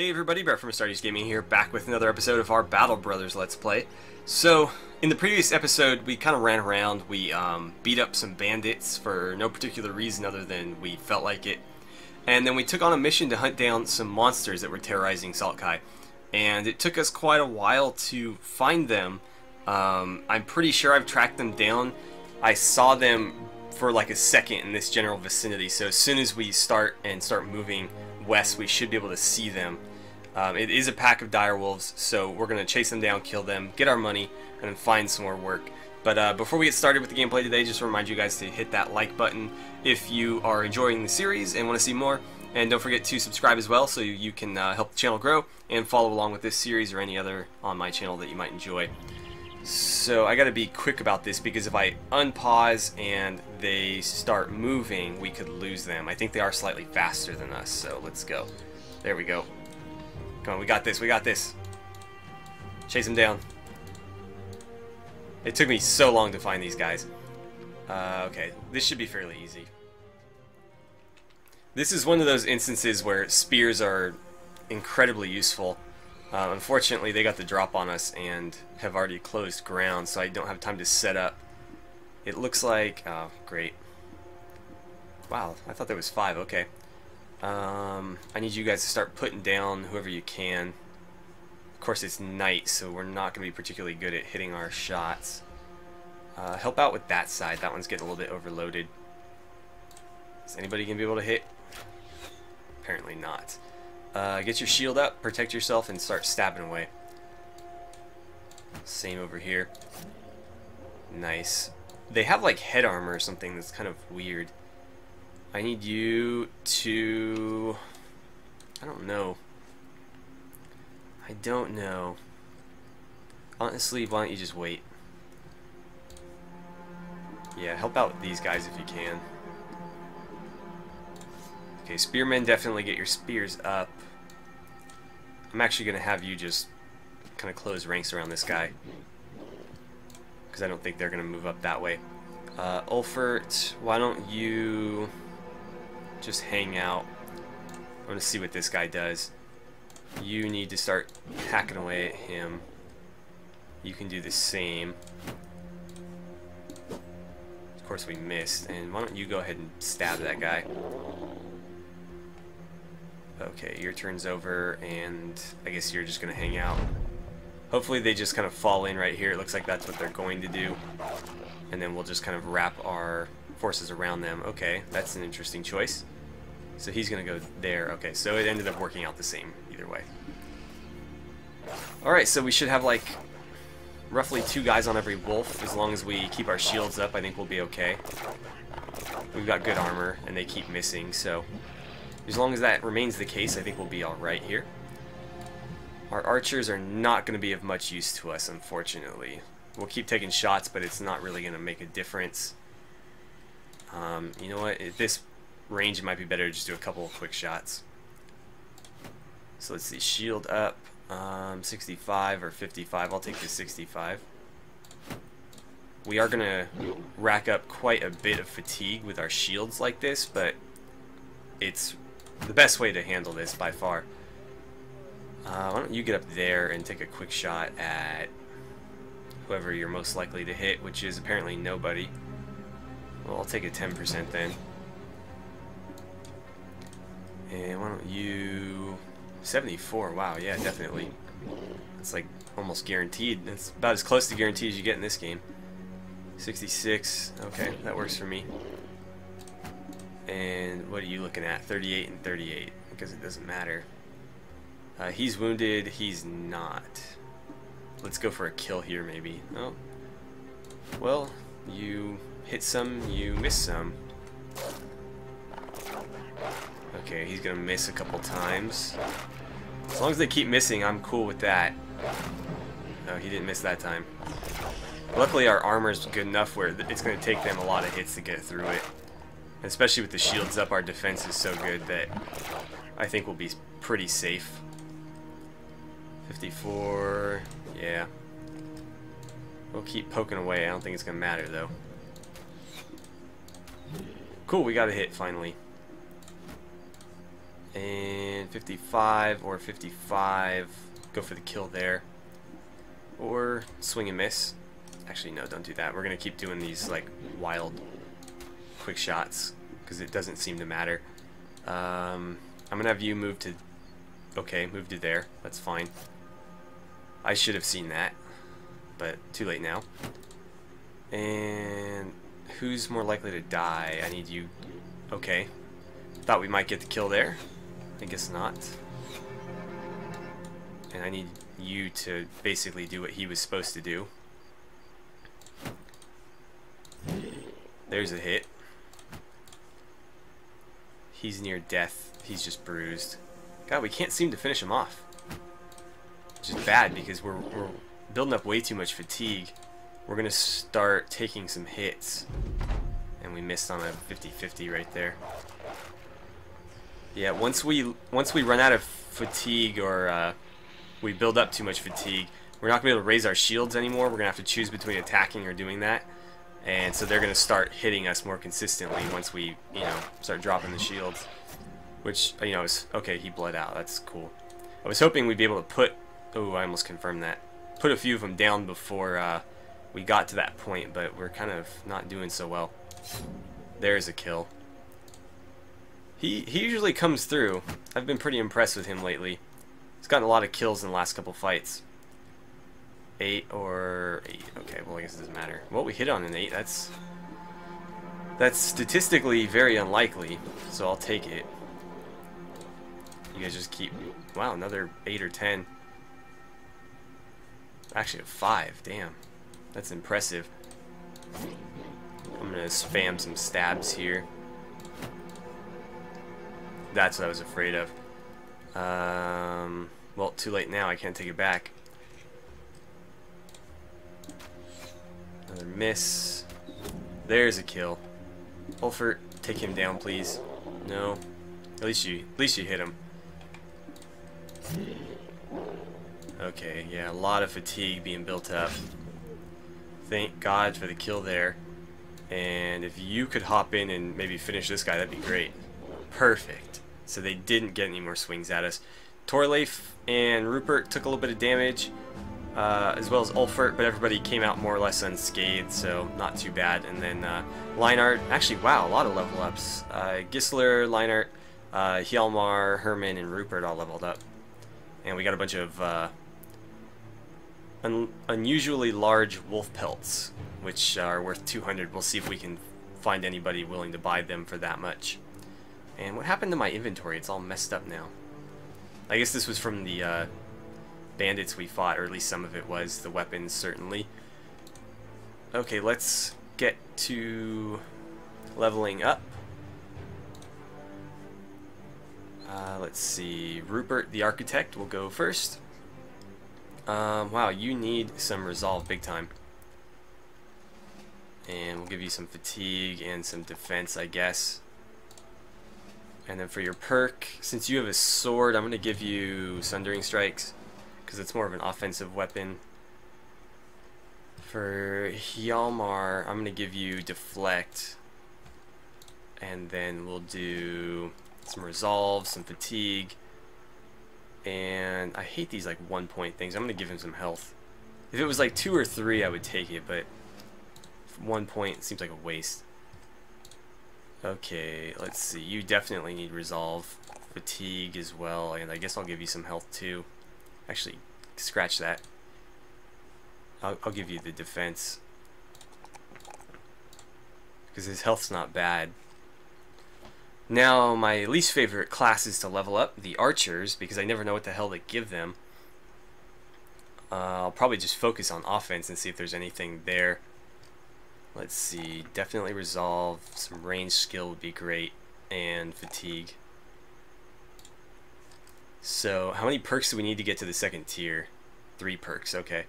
Hey everybody, Brett from Astartes Gaming here, back with another episode of our Battle Brothers Let's Play. So, in the previous episode, we kind of ran around, we um, beat up some bandits for no particular reason other than we felt like it. And then we took on a mission to hunt down some monsters that were terrorizing Saltkai. And it took us quite a while to find them. Um, I'm pretty sure I've tracked them down. I saw them for like a second in this general vicinity, so as soon as we start and start moving west, we should be able to see them. Um, it is a pack of dire wolves, so we're going to chase them down, kill them, get our money, and then find some more work. But uh, before we get started with the gameplay today, just to remind you guys to hit that like button if you are enjoying the series and want to see more. And don't forget to subscribe as well so you can uh, help the channel grow and follow along with this series or any other on my channel that you might enjoy. So I gotta be quick about this because if I unpause and they start moving, we could lose them. I think they are slightly faster than us, so let's go. There we go. Come on, we got this, we got this. Chase them down. It took me so long to find these guys. Uh, okay, this should be fairly easy. This is one of those instances where spears are incredibly useful. Uh, unfortunately, they got the drop on us and have already closed ground, so I don't have time to set up. It looks like... Oh, great. Wow, I thought there was five. Okay. Um, I need you guys to start putting down whoever you can. Of course, it's night, so we're not going to be particularly good at hitting our shots. Uh, help out with that side. That one's getting a little bit overloaded. Is anybody going to be able to hit? Apparently not. Uh, get your shield up, protect yourself, and start stabbing away. Same over here. Nice. They have like head armor or something that's kind of weird. I need you to... I don't know. I don't know. Honestly, why don't you just wait? Yeah, help out these guys if you can. Okay, spearmen, definitely get your spears up. I'm actually going to have you just kind of close ranks around this guy. Because I don't think they're going to move up that way. Uh, Ulfert, why don't you just hang out? I want to see what this guy does. You need to start hacking away at him. You can do the same. Of course we missed. And why don't you go ahead and stab that guy. Okay, your turn's over, and I guess you're just to hang out. Hopefully they just kind of fall in right here. It looks like that's what they're going to do. And then we'll just kind of wrap our forces around them. Okay, that's an interesting choice. So he's going to go there. Okay, so it ended up working out the same either way. Alright, so we should have like roughly two guys on every wolf. As long as we keep our shields up, I think we'll be okay. We've got good armor, and they keep missing, so as long as that remains the case, I think we'll be alright here. Our archers are not going to be of much use to us, unfortunately. We'll keep taking shots, but it's not really going to make a difference. Um, you know what? At this range, it might be better to just do a couple of quick shots. So let's see. Shield up. Um, 65 or 55. I'll take the 65. We are going to rack up quite a bit of fatigue with our shields like this, but it's the best way to handle this by far. Uh, why don't you get up there and take a quick shot at whoever you're most likely to hit, which is apparently nobody. Well, I'll take a 10% then. And why don't you... 74, wow, yeah, definitely. It's like almost guaranteed. It's about as close to guaranteed as you get in this game. 66, okay, that works for me. And what are you looking at? 38 and 38, because it doesn't matter. Uh, he's wounded, he's not. Let's go for a kill here, maybe. Oh. Well, you hit some, you miss some. Okay, he's gonna miss a couple times. As long as they keep missing, I'm cool with that. No, he didn't miss that time. Luckily, our armor's good enough where it's gonna take them a lot of hits to get through it. Especially with the shields up, our defense is so good that I think we'll be pretty safe. 54, yeah. We'll keep poking away. I don't think it's to matter, though. Cool, we got a hit, finally. And 55 or 55. Go for the kill there. Or swing and miss. Actually, no, don't do that. We're going to keep doing these, like, wild, quick shots. Because it doesn't seem to matter. Um, I'm going to have you move to... Okay, move to there. That's fine. I should have seen that. But too late now. And who's more likely to die? I need you. Okay. Thought we might get the kill there. I guess not. And I need you to basically do what he was supposed to do. There's a hit. He's near death. He's just bruised. God, we can't seem to finish him off. Which is bad because we're, we're building up way too much fatigue. We're going to start taking some hits. And we missed on a 50-50 right there. Yeah, once we once we run out of fatigue or uh, we build up too much fatigue, we're not going to be able to raise our shields anymore. We're going to have to choose between attacking or doing that. And so they're going to start hitting us more consistently once we, you know, start dropping the shields. Which, you know, is... Okay, he bled out. That's cool. I was hoping we'd be able to put... Oh, I almost confirmed that. Put a few of them down before uh, we got to that point, but we're kind of not doing so well. There's a kill. He, he usually comes through. I've been pretty impressed with him lately. He's gotten a lot of kills in the last couple fights. Eight or eight. Okay, well I guess it doesn't matter. What we hit on an eight, that's that's statistically very unlikely, so I'll take it. You guys just keep wow, another eight or ten. Actually a five, damn. That's impressive. I'm gonna spam some stabs here. That's what I was afraid of. Um, well, too late now. I can't take it back. Another miss. There's a kill. Ulfert, take him down, please. No. At least you, at least you hit him. Okay, yeah, a lot of fatigue being built up. Thank God for the kill there. And if you could hop in and maybe finish this guy, that'd be great. Perfect. So they didn't get any more swings at us. Torleif and Rupert took a little bit of damage, uh, as well as Ulfert, but everybody came out more or less unscathed, so not too bad. And then uh, Leinart, actually, wow, a lot of level ups. Uh, Gisler, Leinart, uh, Hjalmar, Herman, and Rupert all leveled up. And we got a bunch of uh, un unusually large wolf pelts, which are worth 200. We'll see if we can find anybody willing to buy them for that much. And what happened to my inventory? It's all messed up now. I guess this was from the uh, bandits we fought, or at least some of it was. The weapons, certainly. Okay, let's get to leveling up. Uh, let's see. Rupert the Architect will go first. Um, wow, you need some resolve big time. And we'll give you some fatigue and some defense, I guess. And then for your perk, since you have a sword, I'm going to give you Sundering Strikes, because it's more of an offensive weapon. For Hjalmar, I'm going to give you Deflect, and then we'll do some Resolve, some Fatigue, and I hate these like one point things. I'm going to give him some health. If it was like two or three, I would take it, but one point seems like a waste. Okay, let's see. You definitely need resolve. Fatigue as well, and I guess I'll give you some health too. Actually, scratch that. I'll, I'll give you the defense. Because his health's not bad. Now, my least favorite classes to level up, the archers, because I never know what the hell to give them. Uh, I'll probably just focus on offense and see if there's anything there. Let's see, definitely resolve, some range skill would be great, and fatigue. So, how many perks do we need to get to the second tier? Three perks, okay.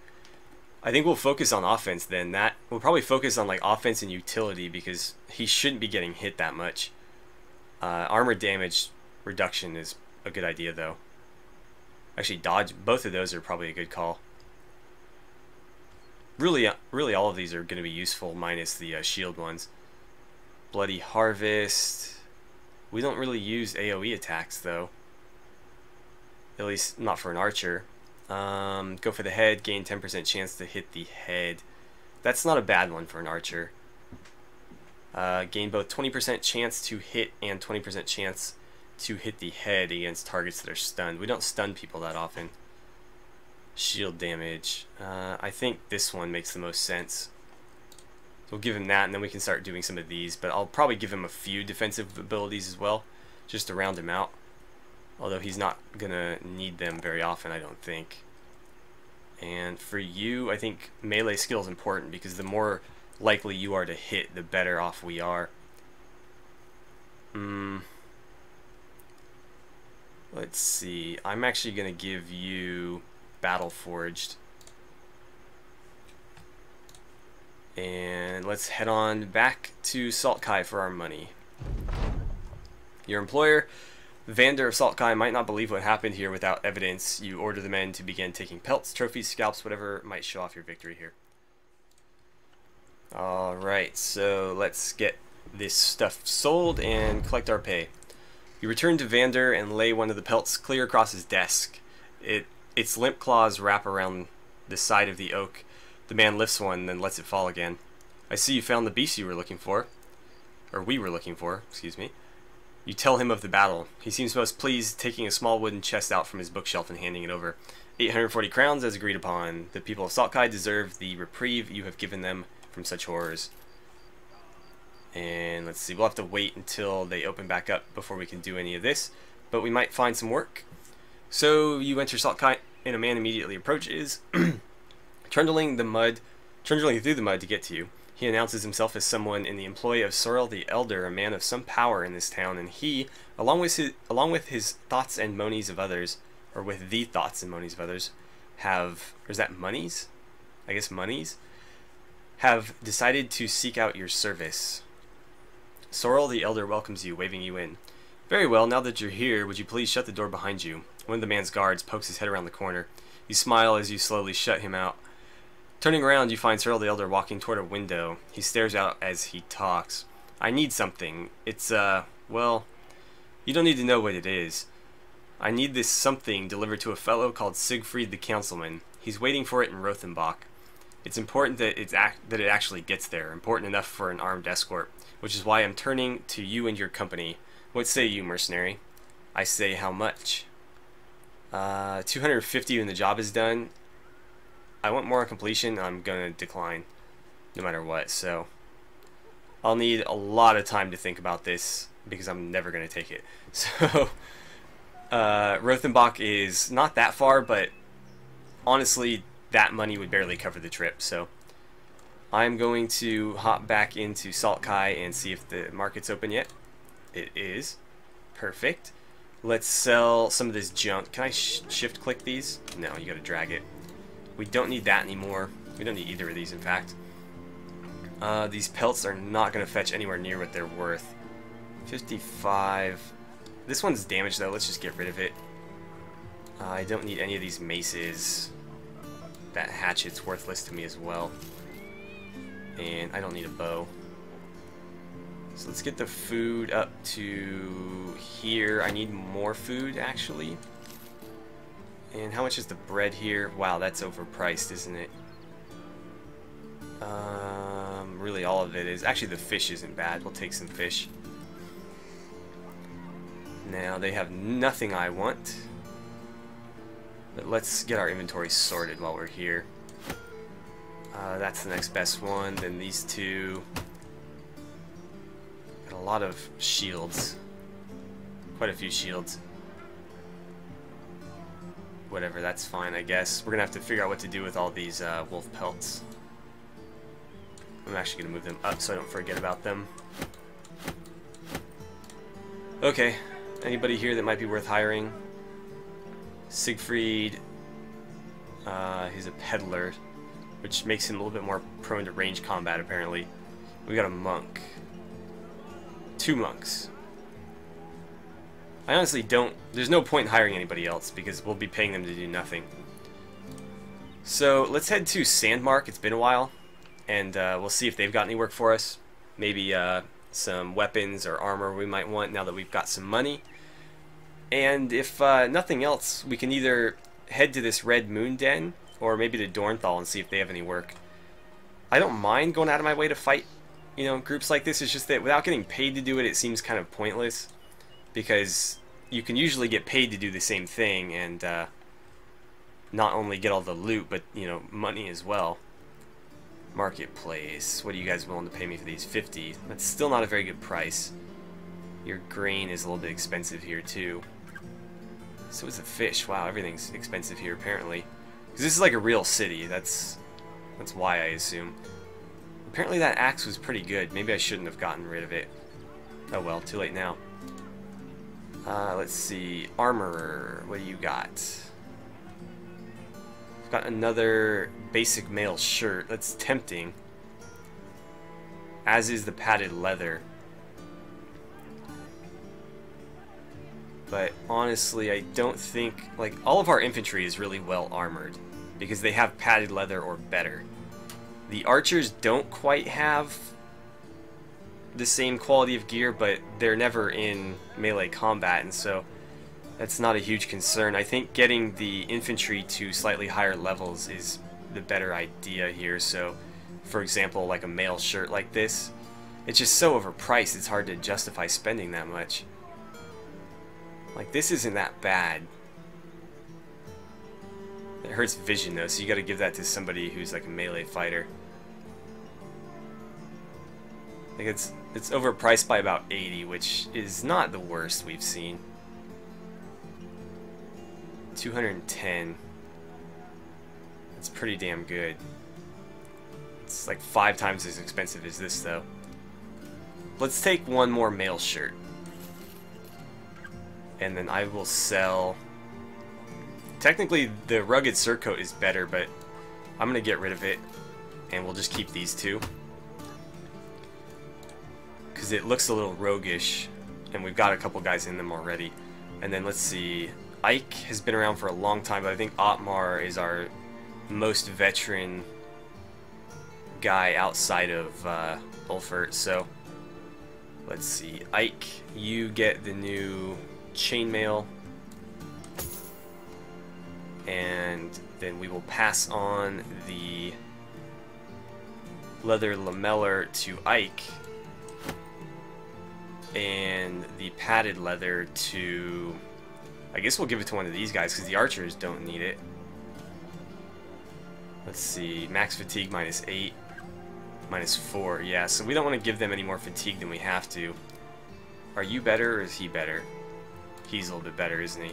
I think we'll focus on offense then. That We'll probably focus on like offense and utility because he shouldn't be getting hit that much. Uh, armor damage reduction is a good idea though. Actually, dodge, both of those are probably a good call really, uh, really all of these are going to be useful minus the uh, shield ones. Bloody Harvest. We don't really use AoE attacks, though. At least not for an archer. Um, go for the head, gain 10% chance to hit the head. That's not a bad one for an archer. Uh, gain both 20% chance to hit and 20% chance to hit the head against targets that are stunned. We don't stun people that often. Shield damage. Uh, I think this one makes the most sense. So we'll give him that, and then we can start doing some of these. But I'll probably give him a few defensive abilities as well, just to round him out. Although he's not going to need them very often, I don't think. And for you, I think melee skill is important because the more likely you are to hit, the better off we are. Hmm. Let's see. I'm actually going to give you Battle Forged. And let's head on back to Saltkai for our money. Your employer, Vander of Saltkai, might not believe what happened here without evidence. You order the men to begin taking pelts, trophies, scalps, whatever might show off your victory here. Alright, so let's get this stuff sold and collect our pay. You return to Vander and lay one of the pelts clear across his desk. It its limp claws wrap around the side of the oak. The man lifts one, then lets it fall again. I see you found the beast you were looking for. Or we were looking for, excuse me. You tell him of the battle. He seems most pleased, taking a small wooden chest out from his bookshelf and handing it over. 840 crowns as agreed upon. The people of Saltkai deserve the reprieve you have given them from such horrors. And let's see, we'll have to wait until they open back up before we can do any of this. But we might find some work. So you enter Saltkai, and a man immediately approaches, trundling the mud, trundling through the mud to get to you. He announces himself as someone in the employ of Sorrel the Elder, a man of some power in this town, and he, along with his, along with his thoughts and monies of others, or with the thoughts and monies of others, have, or is that monies? I guess monies? Have decided to seek out your service. Sorrel the Elder welcomes you, waving you in. Very well, now that you're here, would you please shut the door behind you? One of the man's guards pokes his head around the corner. You smile as you slowly shut him out. Turning around, you find Sorrel the Elder walking toward a window. He stares out as he talks. I need something. It's, uh, well, you don't need to know what it is. I need this something delivered to a fellow called Siegfried the Councilman. He's waiting for it in Rothenbach. It's important that, it's act, that it actually gets there, important enough for an armed escort which is why I'm turning to you and your company. What say you, mercenary? I say how much? Uh, 250 when the job is done. I want more on completion. I'm to decline no matter what. So I'll need a lot of time to think about this because I'm never to take it. So uh, Rothenbach is not that far, but honestly, that money would barely cover the trip. So I'm going to hop back into Saltkai and see if the market's open yet. It is. Perfect. Let's sell some of this junk. Can I sh shift click these? No, you gotta drag it. We don't need that anymore. We don't need either of these, in fact. Uh, these pelts are not gonna fetch anywhere near what they're worth. 55. This one's damaged, though. Let's just get rid of it. Uh, I don't need any of these maces. That hatchet's worthless to me as well. And I don't need a bow. So let's get the food up to here. I need more food, actually. And how much is the bread here? Wow, that's overpriced, isn't it? Um, really all of it is. Actually, the fish isn't bad. We'll take some fish. Now, they have nothing I want. But let's get our inventory sorted while we're here. Uh, that's the next best one. Then these two. Got a lot of shields. Quite a few shields. Whatever, that's fine, I guess. We're gonna have to figure out what to do with all these uh, wolf pelts. I'm actually gonna move them up so I don't forget about them. Okay, anybody here that might be worth hiring? Siegfried, uh, he's a peddler which makes him a little bit more prone to range combat, apparently. We got a monk. Two monks. I honestly don't... There's no point in hiring anybody else, because we'll be paying them to do nothing. So, let's head to Sandmark. It's been a while, and uh, we'll see if they've got any work for us. Maybe uh, some weapons or armor we might want now that we've got some money. And if uh, nothing else, we can either head to this Red Moon Den or maybe to Dornthal and see if they have any work. I don't mind going out of my way to fight, you know, groups like this. It's just that without getting paid to do it, it seems kind of pointless because you can usually get paid to do the same thing and uh, not only get all the loot, but you know, money as well. Marketplace. What are you guys willing to pay me for these? 50. That's still not a very good price. Your grain is a little bit expensive here too. So is the fish. Wow, everything's expensive here apparently. Because this is like a real city. That's that's why I assume. Apparently that axe was pretty good. Maybe I shouldn't have gotten rid of it. Oh well, too late now. Uh, let's see. Armorer. What do you got? I've got another basic mail shirt. That's tempting. As is the padded leather. But honestly, I don't think... Like, all of our infantry is really well armored. Because they have padded leather or better. The archers don't quite have the same quality of gear, but they're never in melee combat, and so that's not a huge concern. I think getting the infantry to slightly higher levels is the better idea here. So, for example, like a mail shirt like this, it's just so overpriced, it's hard to justify spending that much. Like, this isn't that bad. It hurts vision, though, so you gotta give that to somebody who's like a melee fighter. Like it's it's overpriced by about 80, which is not the worst we've seen. 210. That's pretty damn good. It's like five times as expensive as this, though. Let's take one more mail shirt. And then I will sell... Technically, the rugged surcoat is better, but I'm going to get rid of it. And we'll just keep these two because it looks a little roguish, and we've got a couple guys in them already. And then let's see, Ike has been around for a long time, but I think Otmar is our most veteran guy outside of uh, Ulfert. So let's see, Ike, you get the new chainmail, and then we will pass on the leather lamellar to Ike and the padded leather to... I guess we'll give it to one of these guys, because the archers don't need it. Let's see, max fatigue minus 8, minus 4, yeah, so we don't want to give them any more fatigue than we have to. Are you better, or is he better? He's a little bit better, isn't he?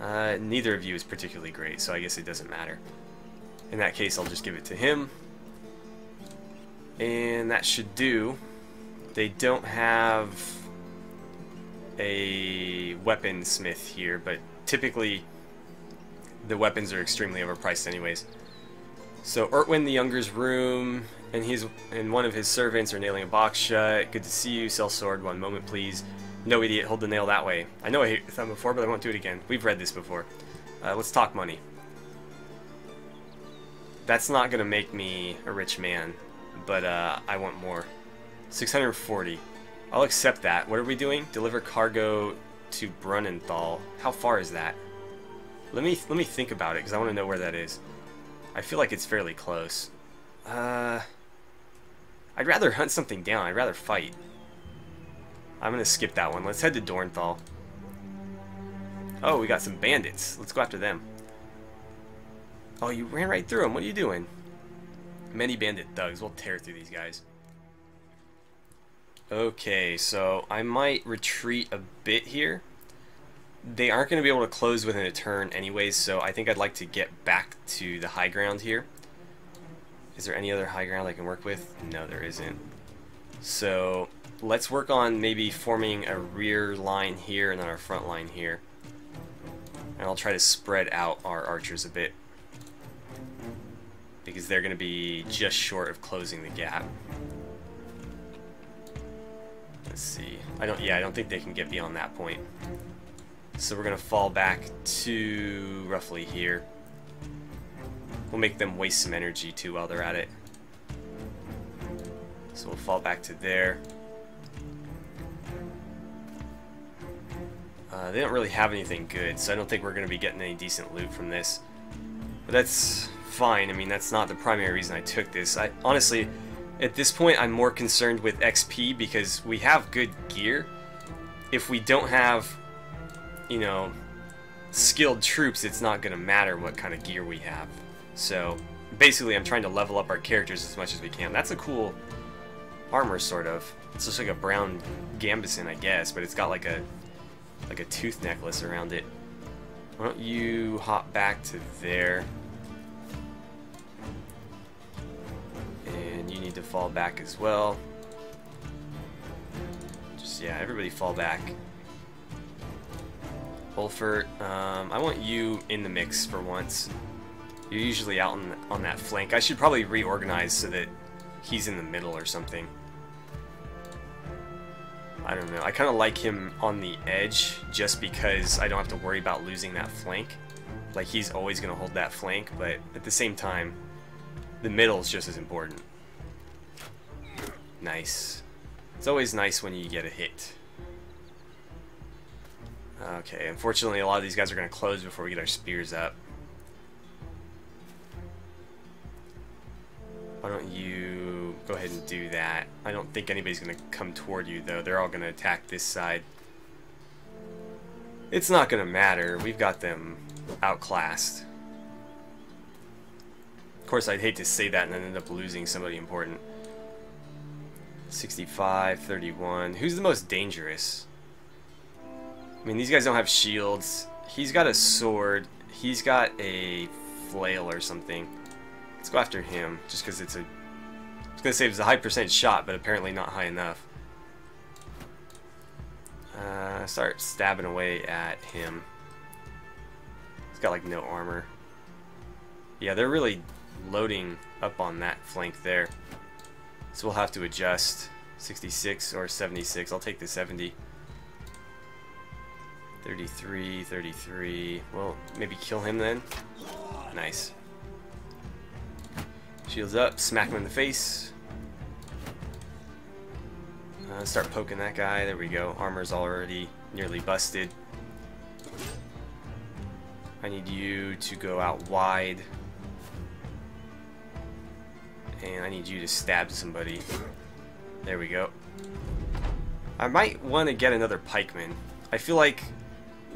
Uh, neither of you is particularly great, so I guess it doesn't matter. In that case, I'll just give it to him. And that should do. They don't have a weaponsmith here, but typically the weapons are extremely overpriced anyways. So Urtwin the Younger's room, and he's and one of his servants are nailing a box shut. Good to see you. Sell sword. One moment, please. No idiot. Hold the nail that way. I know I hit that before, but I won't do it again. We've read this before. Uh, let's talk money. That's not gonna make me a rich man, but uh, I want more. 640. I'll accept that. What are we doing? Deliver cargo to Brunnenthal. How far is that? Let me let me think about it because I want to know where that is. I feel like it's fairly close. Uh, I'd rather hunt something down. I'd rather fight. I'm gonna skip that one. Let's head to Dornthal. Oh, we got some bandits. Let's go after them. Oh, you ran right through them. What are you doing? Many bandit thugs. We'll tear through these guys. Okay, so I might retreat a bit here. They aren't going to be able to close within a turn anyways, so I think I'd like to get back to the high ground here. Is there any other high ground I can work with? No, there isn't. So let's work on maybe forming a rear line here and then our front line here. And I'll try to spread out our archers a bit. Because they're going to be just short of closing the gap. Let's see. I don't. Yeah, I don't think they can get beyond that point. So we're gonna fall back to roughly here. We'll make them waste some energy too while they're at it. So we'll fall back to there. Uh, they don't really have anything good, so I don't think we're going to be getting any decent loot from this. But that's fine. I mean, that's not the primary reason I took this. I Honestly, at this point, I'm more concerned with XP because we have good gear. If we don't have, you know, skilled troops, it's not going to matter what kind of gear we have. So, basically, I'm trying to level up our characters as much as we can. That's a cool armor, sort of. It's just like a brown gambeson, I guess, but it's got like a like a tooth necklace around it. Why don't you hop back to there? And you need to fall back as well. Just, yeah, everybody fall back. Ulfert, um, I want you in the mix for once. You're usually out on, on that flank. I should probably reorganize so that he's in the middle or something. I don't know. I kind of like him on the edge just because I don't have to worry about losing that flank. Like, he's always going to hold that flank, but at the same time, the middle is just as important. Nice. It's always nice when you get a hit. Okay, unfortunately a lot of these guys are going to close before we get our spears up. Why don't you go ahead and do that? I don't think anybody's going to come toward you, though. They're all going to attack this side. It's not going to matter. We've got them outclassed. Of course, I'd hate to say that and end up losing somebody important. 65, 31. Who's the most dangerous? I mean, these guys don't have shields. He's got a sword. He's got a flail or something. Let's go after him, just because it's a... Was going to say it's a high percentage shot, but apparently not high enough. Uh, start stabbing away at him. He's got like no armor. Yeah, they're really loading up on that flank there. So we'll have to adjust. 66 or 76. I'll take the 70. 33, 33. Well, maybe kill him then. Nice. Shields up, smack him in the face. Uh, start poking that guy. There we go. Armor's already nearly busted. I need you to go out wide. And I need you to stab somebody. There we go. I might want to get another pikeman. I feel like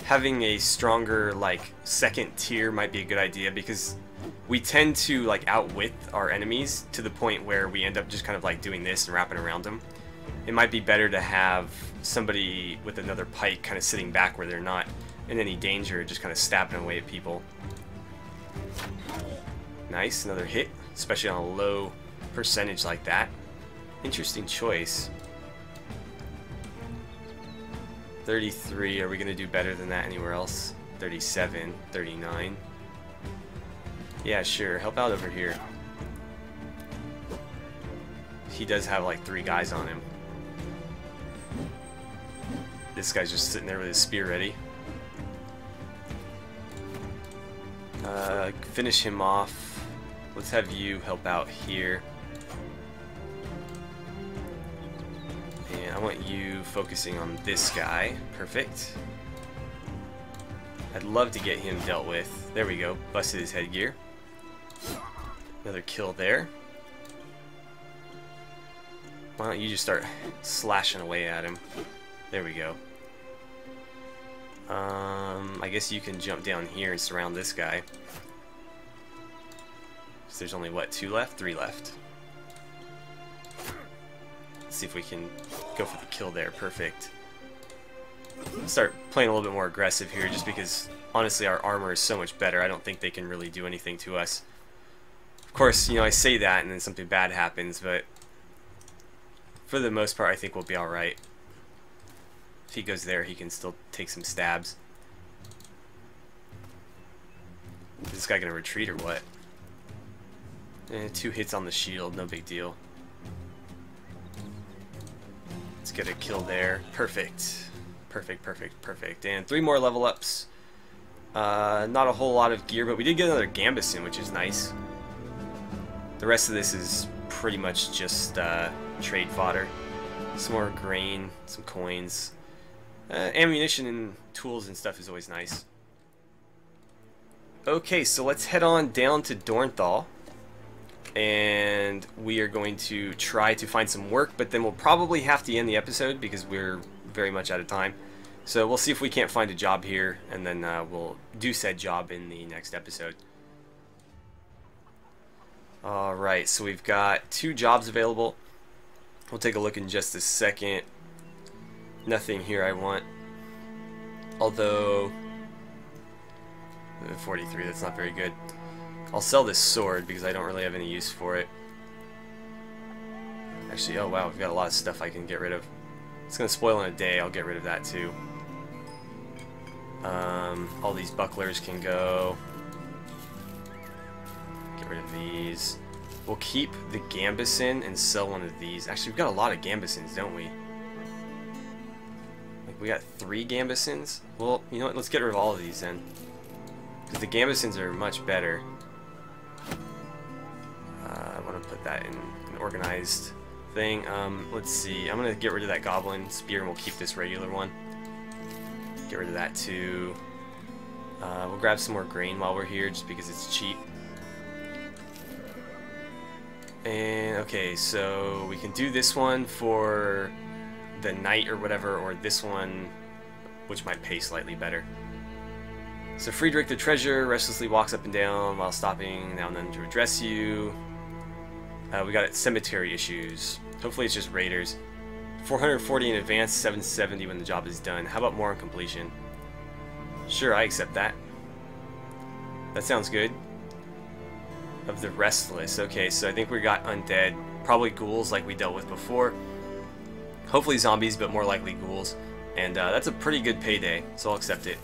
having a stronger, like, second tier might be a good idea because we tend to, like, outwit our enemies to the point where we end up just kind of, like, doing this and wrapping around them. It might be better to have somebody with another pike kind of sitting back where they're not in any danger, just kind of stabbing away at people. Nice, another hit, especially on a low percentage like that. Interesting choice. 33, are we going to do better than that anywhere else? 37, 39. Yeah, sure, help out over here. He does have like three guys on him. This guy's just sitting there with his spear ready. Uh, finish him off. Let's have you help out here. And I want you focusing on this guy. Perfect. I'd love to get him dealt with. There we go. Busted his headgear. Another kill there. Why don't you just start slashing away at him? There we go. Um, I guess you can jump down here and surround this guy. So there's only, what, two left? Three left. Let's see if we can go for the kill there. Perfect. Start playing a little bit more aggressive here just because, honestly, our armor is so much better. I don't think they can really do anything to us. Of course, you know, I say that and then something bad happens, but for the most part, I think we'll be alright. If he goes there, he can still take some stabs. Is this guy gonna retreat or what? Eh, two hits on the shield, no big deal. Let's get a kill there. Perfect. Perfect, perfect, perfect. And three more level ups. Uh, not a whole lot of gear, but we did get another Gambeson, which is nice. The rest of this is pretty much just uh, trade fodder. Some more grain, some coins. Uh, ammunition and tools and stuff is always nice. Okay, so let's head on down to Dornthal. And we are going to try to find some work, but then we'll probably have to end the episode because we're very much out of time. So we'll see if we can't find a job here, and then uh, we'll do said job in the next episode. Alright, so we've got two jobs available. We'll take a look in just a second. Nothing here I want. Although... Uh, 43, that's not very good. I'll sell this sword because I don't really have any use for it. Actually, oh wow, we've got a lot of stuff I can get rid of. It's going to spoil in a day, I'll get rid of that too. Um, all these bucklers can go. Get rid of these. We'll keep the Gambeson and sell one of these. Actually, we've got a lot of Gambesons, don't we? Like, we got three Gambesons? Well, you know what? Let's get rid of all of these then. Because the Gambesons are much better. Uh, I want to put that in an organized thing. Um, let's see. I'm going to get rid of that Goblin Spear and we'll keep this regular one. Get rid of that too. Uh, we'll grab some more grain while we're here just because it's cheap. And okay, so we can do this one for the night or whatever, or this one, which might pay slightly better. So Friedrich the Treasure restlessly walks up and down while stopping now and then to address you. Uh, we got cemetery issues. Hopefully it's just raiders. 440 in advance, 770 when the job is done. How about more on completion? Sure, I accept that. That sounds good. Of the restless. Okay, so I think we got undead. Probably ghouls like we dealt with before. Hopefully zombies, but more likely ghouls. And uh, that's a pretty good payday, so I'll accept it.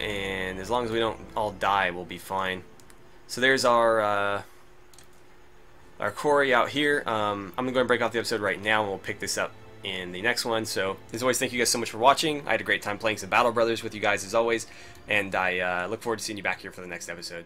And as long as we don't all die, we'll be fine. So there's our... Uh, our quarry out here. Um, I'm going to go and break off the episode right now, and we'll pick this up in the next one. So, as always, thank you guys so much for watching. I had a great time playing some Battle Brothers with you guys, as always, and I uh, look forward to seeing you back here for the next episode.